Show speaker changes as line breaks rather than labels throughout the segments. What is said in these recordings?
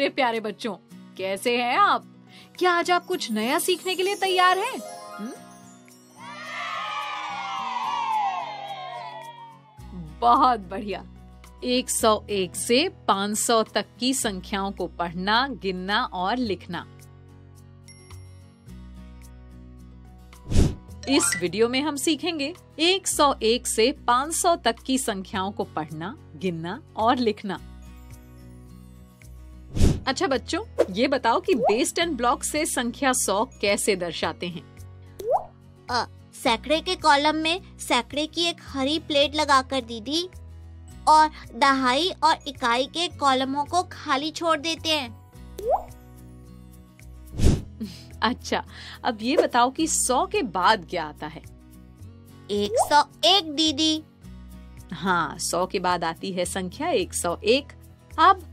मेरे प्यारे बच्चों, कैसे हैं आप? क्या आज आप कुछ नया सीखने के लिए तैयार हैं? हुँ? बहुत बढ़िया। 101 से 500 तक की संख्याओं को पढ़ना, गिनना और लिखना। इस वीडियो में हम सीखेंगे 101 से 500 तक की संख्याओं को पढ़ना, गिनना और लिखना। अच्छा बच्चों ये बताओ कि बेस टेन ब्लॉक से संख्या 100 कैसे दर्शाते हैं?
सैकड़े के कॉलम में सैकड़े की एक हरी प्लेट लगाकर दीदी और दहाई और इकाई के कॉलमों को खाली छोड़ देते हैं।
अच्छा अब ये बताओ कि सौ के बाद क्या आता है?
एक सौ एक दीदी।
हाँ सौ के बाद आती है संख्या एक सौ एक। अब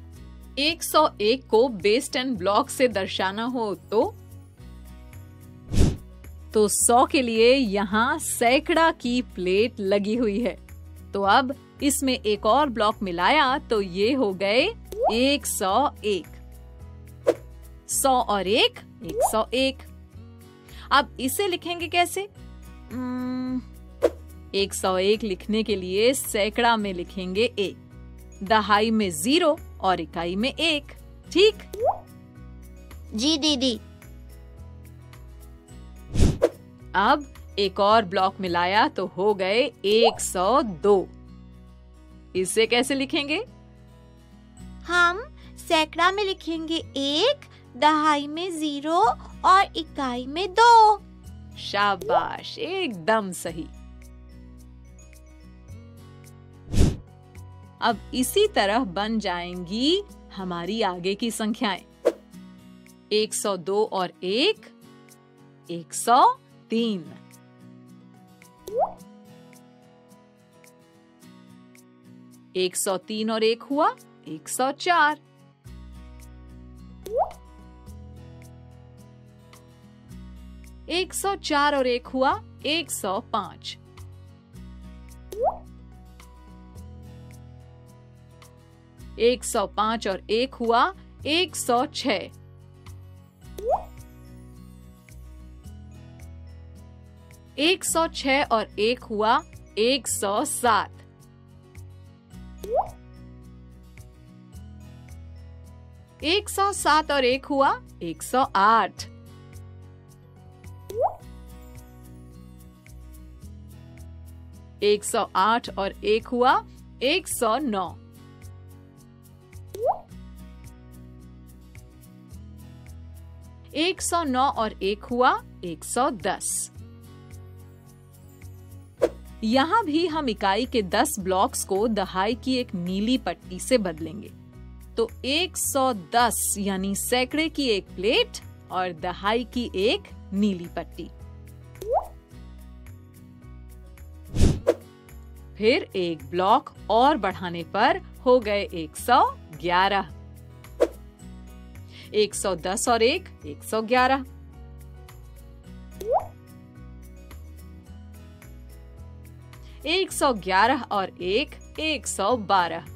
एक सौ एक को बेस टेन ब्लॉक से दर्शाना हो तो तो सौ के लिए यहाँ सैकड़ा की प्लेट लगी हुई है। तो अब इसमें एक और ब्लॉक मिलाया तो ये हो गए एक सौ एक। सौ और एक एक सौ एक। अब इसे लिखेंगे कैसे? एक सौ एक लिखने के लिए सैकड़ा में लिखेंगे एक। दहाई में ज़ीरो और इकाई में एक ठीक?
जी दीदी।
अब एक और ब्लॉक मिलाया तो हो गए एक सौ दो। इसे कैसे लिखेंगे?
हम सैकड़ा में लिखेंगे एक दहाई में ज़ीरो और इकाई में दो।
शाबाश एकदम सही। अब इसी तरह बन जाएँगी हमारी आगे की संख्याएँ। 102 और एक 103 103 और एक हुआ 104 104 और एक हुआ 105 105 और एक हुआ 106 106 और एक हुआ 107 107 और एक हुआ 108 108 और एक हुआ 109 109 और एक हुआ 110 यहाँ भी हम इकाई के 10 ब्लॉक्स को दहाई की एक नीली पट्टी से बदलेंगे। तो 110 यानी सैकड़े की एक प्लेट और दहाई की एक नीली पट्टी। फिर एक ब्लॉक और बढ़ाने पर हो गए 111 110 और एक 111 111 और एक 112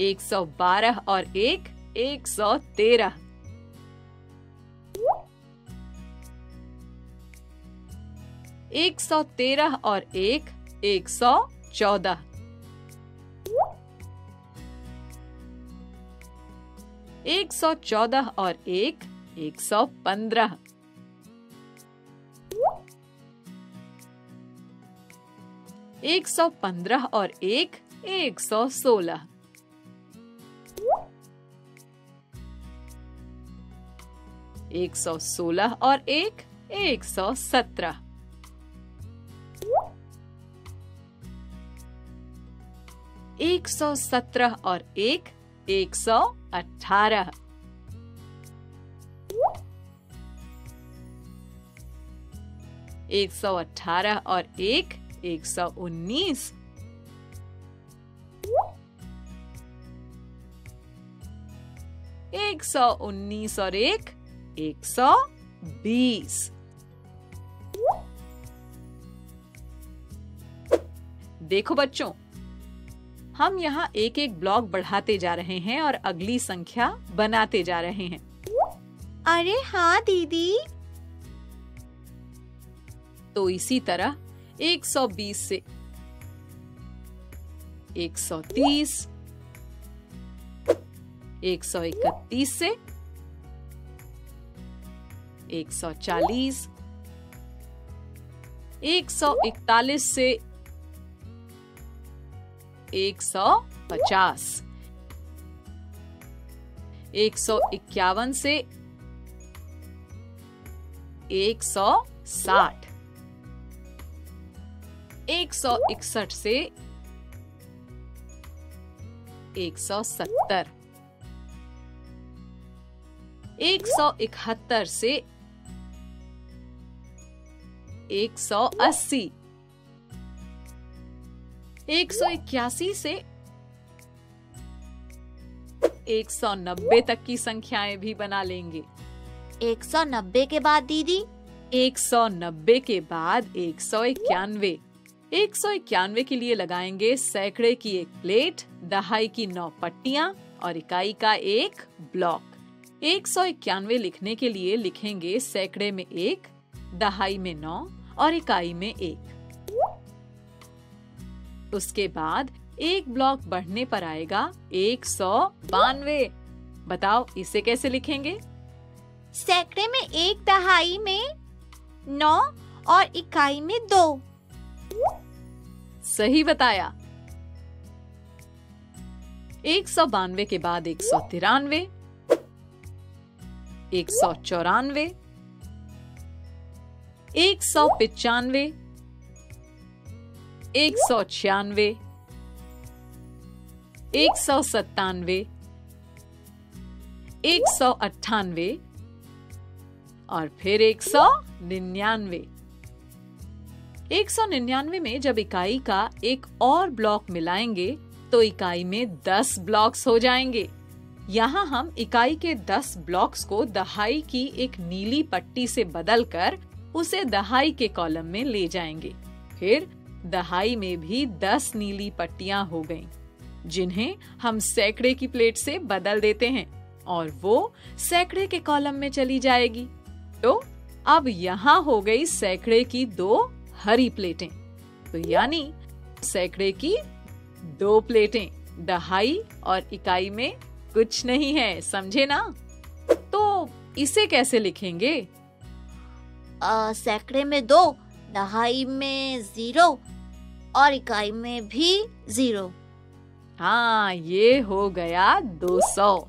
112 और एक 113 113 और एक 114 114 और एक 115 115 और एक 116 116 और एक 117 117 और एक 118 118 और एक 119 119 और एक 120 देखो बच्चों हम यहाँ एक एक ब्लॉक बढ़ाते जा रहे हैं और अगली संख्या बनाते जा रहे हैं।
अरे हाँ दीदी।
तो इसी तरह 120 से 130 131 से 140 141 से 150 151 से 160 161 से 170 171 से 180 181 से 190 तक की संख्याएँ भी बना लेंगे।
190 के बाद दीदी?
190 के बाद एक सौ इक्यानवे। एक सौ इक्यानवे के लिए लगाएँगे सैकड़े की एक प्लेट दहाई की नौ पट्टिया और इकाई का एक ब्लॉक। एक सौ इक्यानवे लिखने के लिए लिखेंगे सैकड़े में एक दहाई में नौ और इकाई में एक। उसके बाद एक ब्लॉक बढ़ने पर आएगा एक सौ बानवे। बताओ इसे कैसे लिखेंगे?
सैकड़े में एक दहाई में नौ और इकाई में दो।
सही बताया। एक सौ बानवे के बाद एक सौ तिरानवे एक सौ चौरानवे एक सौ पिचानवे एक सौ छियानवे, एक सौ सत्तानवे, एक सौ अट्ठानवे और फिर एक सौ निन्यानवे। एक सौ निन्यानवे में जब इकाई का एक और ब्लॉक मिलाएँगे तो इकाई में दस ब्लॉक्स हो जाएँगे। यहाँ हम इकाई के दस ब्लॉक्स को दहाई की एक नीली पट्टी से बदलकर उसे दहाई के कॉलम में ले जाएँगे। फिर दहाई में भी दस नीली पट्टियाँ हो गईं, जिन्हें हम सैकड़े की प्लेट से बदल देते हैं और वो सैकड़े के कॉलम में चली जाएगी। तो अब यहाँ हो गई सैकड़े की दो हरी प्लेटें तो यानी सैकड़े की दो प्लेटें दहाई और इकाई में कुछ नहीं है समझे ना? तो इसे कैसे लिखेंगे?
सैकड़े में दो दहाई में ज़ीरो और इकाई में भी ज़ीरो।
हाँ ये हो गया दो सौ।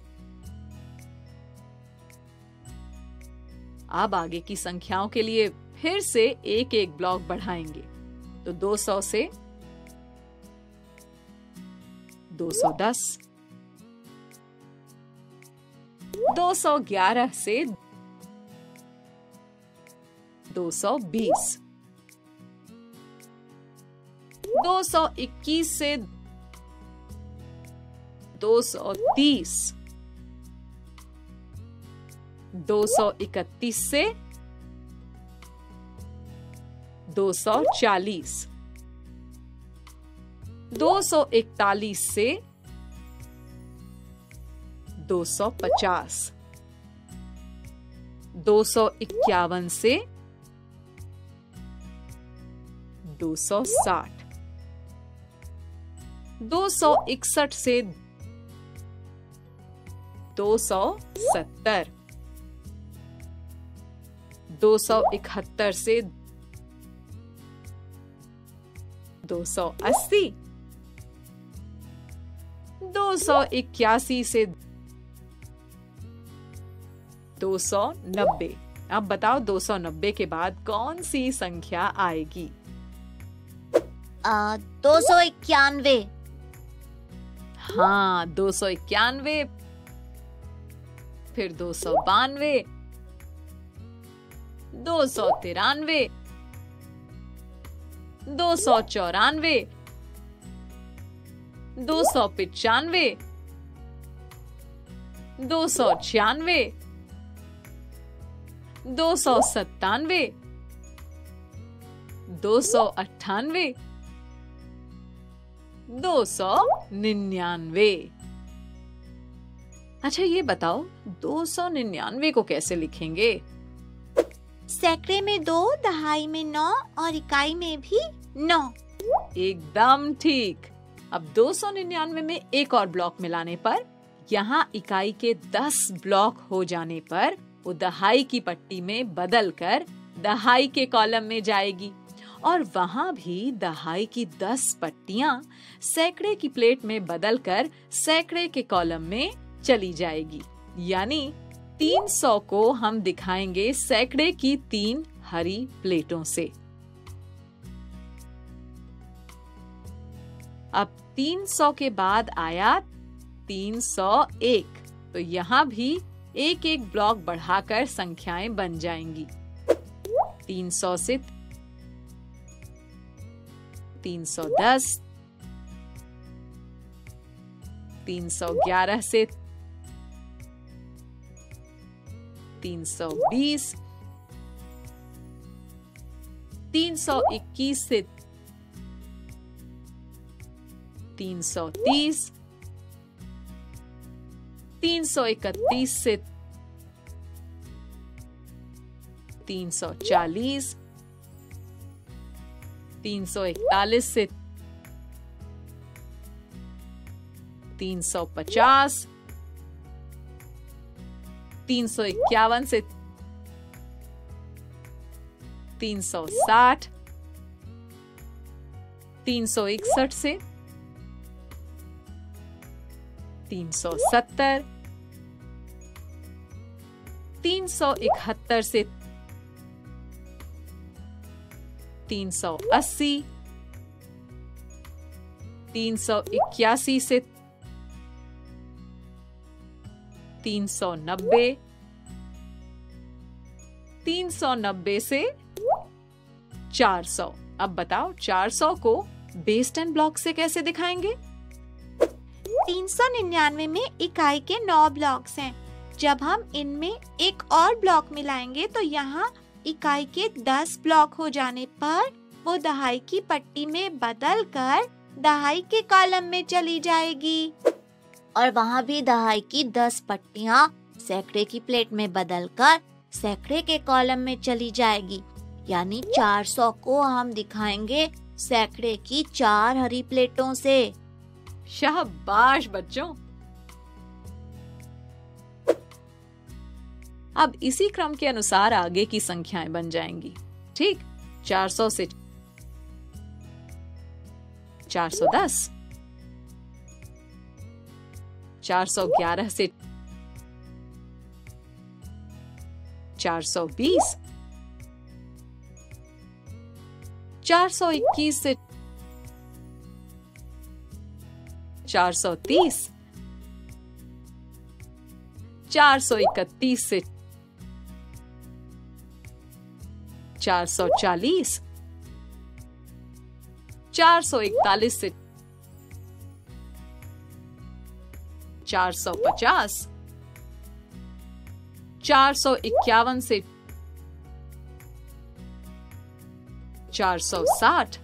अब आगे की संख्याओं के लिए फिर से एक एक ब्लॉक बढ़ाएँगे। तो 200 से 210 211 से 220 221 से 230 231 से 240 241 से 250 251 से 260 261 से 270 271 से 280 281 से 290 अब बताओ 290 के बाद कौन सी संख्या आएगी?
दो सौ इक्यानवे।
हाँ दो सौ इक्यानवे। फिर दो सौ बानवे। दो सौ तिरानवे। दो सौ चौरानवे। दो सौ पिचानवे। दो सौ छियानवे। दो सौ सत्तानवे। दो सौ अट्ठानवे। दो सौ निन्यानवे। अच्छा ये बताओ दो सौ निन्यानवे को कैसे लिखेंगे?
सैकड़े में दो दहाई में नौ और इकाई में भी नौ।
एकदम ठीक। अब दो सौ निन्यानवे में एक और ब्लॉक मिलाने पर यहाँ इकाई के दस ब्लॉक हो जाने पर वो दहाई की पट्टी में बदल कर दहाई के कॉलम में जाएगी। और वहाँ भी दहाई की दस पट्टियाँ सैकड़े की प्लेट में बदल कर सैकड़े के कॉलम में चली जाएगी। यानी तीन सौ को हम दिखाएँगे सैकड़े की तीन हरी प्लेटों से। अब तीन सौ के बाद आया तीन सौ एक। तो यहाँ भी एक एक ब्लॉक बढ़ाकर संख्याएँ बन जाएँगी। तीन सौ से तीन सौ दस, तीन सौ ग्यारह से तीन सौ बीस, तीन सौ इक्कीस से तीन सौ तीस, तीन सौ इकतीस से तीन सौ चालीस तीन सौ इकतालीस से तीन सौ पचास, तीन सौ इक्यावन से तीन सौ साठ, तीन सौ इकसठ से तीन सौ सत्तर, तीन सौ इकहत्तर से तीन सौ अस्सी, तीन सौ इक्यासी से तीन सौ नब्बे, तीन सौ नब्बे से चार सौ। अब बताओ, चार सौ को बेस टेन ब्लॉक से कैसे दिखाएँगे?
तीन सौ निन्यानवे में इकाई के नौ ब्लॉक्स हैं। जब हम इनमें एक और ब्लॉक मिलाएँगे तो यहाँ इकाई के दस ब्लॉक हो जाने पर वो दहाई की पट्टी में बदल कर दहाई के कॉलम में चली जाएगी। और वहाँ भी दहाई की दस पट्टियाँ सैकड़े की प्लेट में बदल कर सैकड़े के कॉलम में चली जाएगी। यानी 400 को हम दिखाएँगे सैकड़े की चार हरी प्लेटों से।
शाबाश बच्चों! अब इसी क्रम के अनुसार आगे की संख्याएँ बन जाएँगी। ठीक? 400 से 410 411 से 420 421 से 430 431 से 440 441 से 450 451 से चार सौ साठ।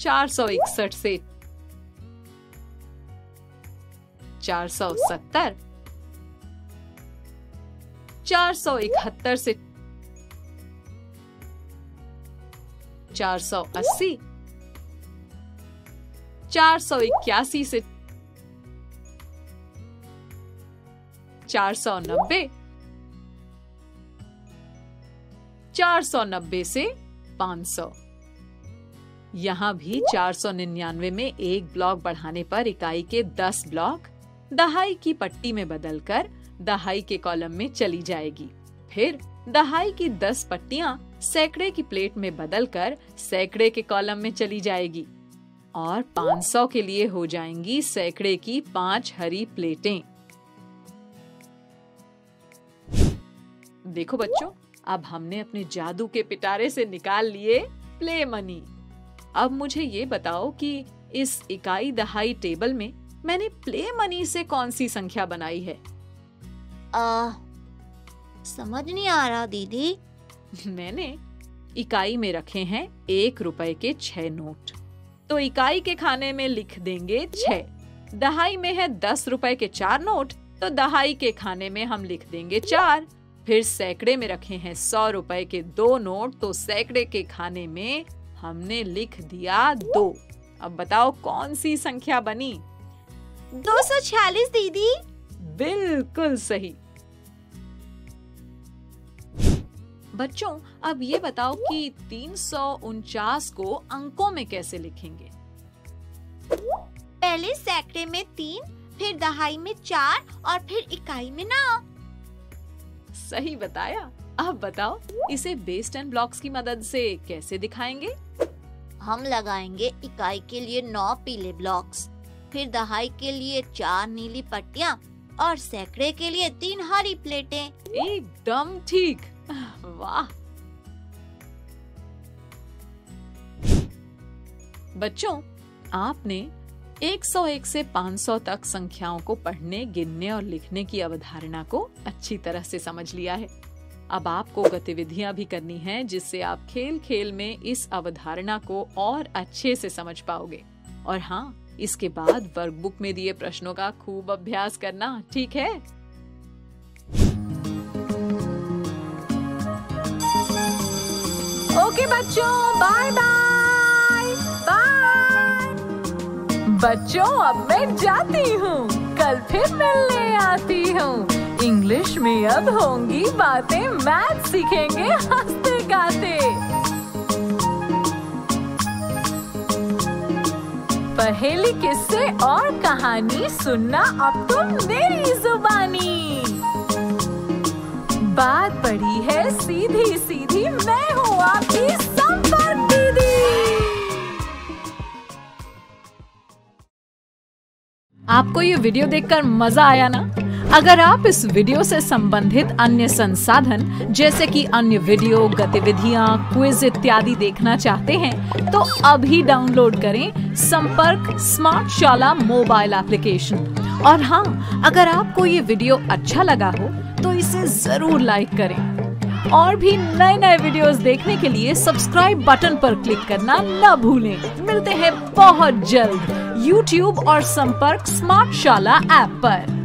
चार सौ इकसठ से चार सौ सत्तर। चार सौ इकहत्तर से 500 यहाँ भी 499 में एक ब्लॉक बढ़ाने पर इकाई के 10 ब्लॉक दहाई की पट्टी में बदलकर दहाई के कॉलम में चली जाएगी। फिर दहाई की 10 पट्टियाँ सैकड़े की प्लेट में बदल कर सैकड़े के कॉलम में चली जाएगी और 500 के लिए हो जाएँगी सैकड़े की पाँच हरी प्लेटें। देखो बच्चों अब हमने अपने जादू के पिटारे से निकाल लिए प्ले मनी। अब मुझे ये बताओ कि इस इकाई दहाई टेबल में मैंने प्ले मनी से कौन सी संख्या बनाई है?
आ, समझ नहीं आ रहा दीदी।
मैंने इकाई में रखे हैं एक रुपए के छह नोट। तो इकाई के खाने में लिख देंगे छह। दहाई में है दस रुपए के चार नोट तो दहाई के खाने में हम लिख देंगे चार। फिर सैकड़े में रखे हैं सौ रुपए के दो नोट तो सैकड़े के खाने में हमने लिख दिया दो। अब बताओ कौन सी संख्या बनी?
दो सौ छियालीस दीदी।
बिल्कुल सही। बच्चों अब ये बताओ कि तीन सौ उनचास को अंकों में कैसे लिखेंगे?
पहले सैकड़े में तीन फिर दहाई में चार और फिर इकाई में नौ।
सही बताया। अब बताओ इसे बेस टेन ब्लॉक्स की मदद से कैसे दिखाएँगे?
हम लगाएँगे इकाई के लिए नौ पीले ब्लॉक्स फिर दहाई के लिए चार नीली पट्टियाँ और सैकड़े के लिए तीन हरी प्लेटें।
एकदम ठीक। वाह। बच्चों, आपने 101 से 500 तक संख्याओं को पढ़ने, गिनने और लिखने की अवधारणा को अच्छी तरह से समझ लिया है। अब आपको गतिविधियाँ भी करनी हैं जिससे आप खेल खेल में इस अवधारणा को और अच्छे से समझ पाओगे। और हाँ इसके बाद वर्कबुक में दिए प्रश्नों का खूब अभ्यास करना, ठीक है? ओके बच्चों, बाय बाय बाय। बच्चों, अब मैं जाती हूँ, कल फिर मिलने आती हूँ। इंग्लिश में अब होंगी बातें, मैथ सीखेंगे हँसते गाते। पहेली किस्से और कहानी सुनना अब तुम मेरी जुबानी। बात पड़ी है, सीधी सीधी, मैं हूँ आपकी संपर्क दीदी। आपको ये वीडियो देखकर मज़ा आया ना? अगर आप इस वीडियो से संबंधित अन्य संसाधन, जैसे कि अन्य वीडियो, गतिविधियाँ, क्विज इत्यादि देखना चाहते हैं तो अभी डाउनलोड करें संपर्क स्मार्ट शाला मोबाइल एप्लीकेशन। और हाँ अगर आपको ये वीडियो अच्छा लगा हो तो इसे ज़रूर लाइक करें। और भी नए नए वीडियोस देखने के लिए सब्सक्राइब बटन पर क्लिक करना न भूलें। मिलते हैं बहुत जल्द YouTube और संपर्क स्मार्ट शाला ऐप पर।